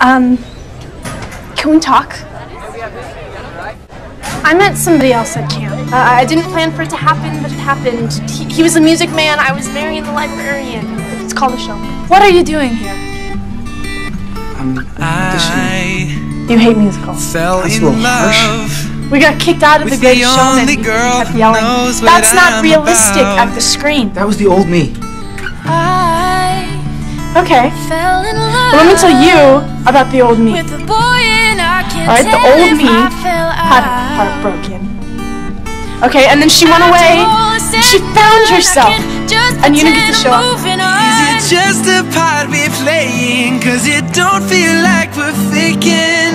Um, can we talk? I met somebody else at camp. Uh, I didn't plan for it to happen, but it happened. He, he was a music man, I was Marian the librarian. It's called a show. What are you doing here? I'm auditioning. You hate musicals. Fell That's a little harsh. love. We got kicked out of the With Great the Showman. only He girl kept yelling. That's not I'm realistic about." at the screen. That was the old me. I Okay. fell Well, let me tell you about the old me. with a boy and I can't Alright, the old me I had her out. heart broken. Okay, and then she went away. She found herself. And you didn't get to show up. Is it just a part we're playing? Cause it don't feel like we're faking.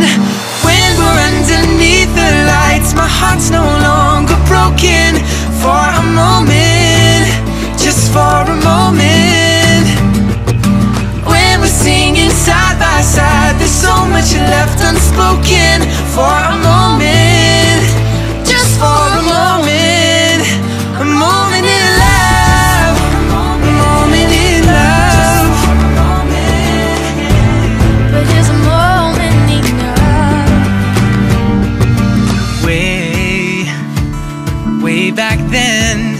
Back then,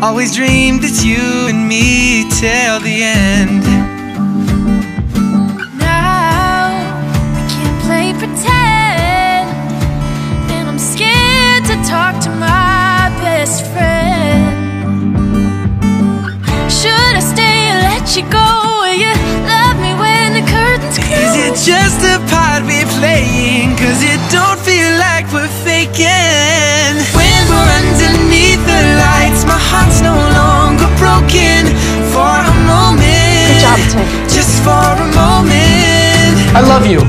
always dreamed it's you and me till the end. Now we can't play pretend, and I'm scared to talk to my best friend. Should I stay and let you go? Will you love me when the curtains close? Is it just a part we're playing? Job, Tim. just for a moment. I love you.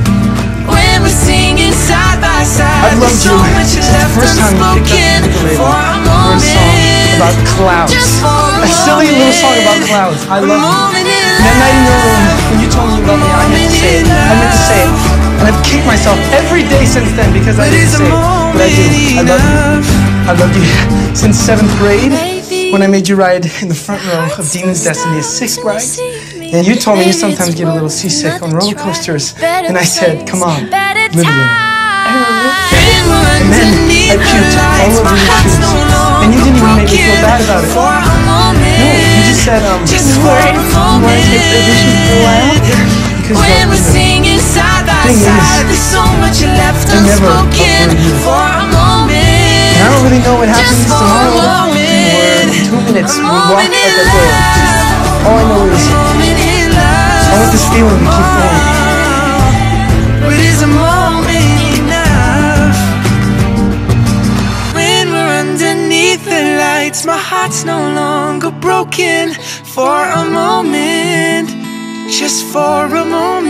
When we're singing side by side, I've loved so you much since the left first time you picked up the unspoken. ukulele For a for a song about clouds. just for a A silly little song about clouds. I A love you. moment in And that night in your room, when you told me you loved me, I meant to say it. I meant to say it. And I've kicked myself every day since then because I didn't say it. But I do. I love you. I loved you since seventh grade when I made you ride in the front row of Demon's Destiny, a sixth ride. And you told me you sometimes get a little seasick on roller coasters. And I said, come on, live me. And then I puked all over your shoes. And you didn't even make me feel bad about it. For a moment, No, you just said, um, just you for wanna- a you wanna take the audition for a while? Because When uh, we're singing side by Thing is, side, there's so much left I never unspoken. outgrew you. For a moment, And I don't really know what happens just for a tomorrow. Or moment, in two minutes, we walk out in door. All I know is. I want this feeling to keep going. But a moment enough? When we're underneath the lights, my heart's no longer broken. For a moment, just for a moment.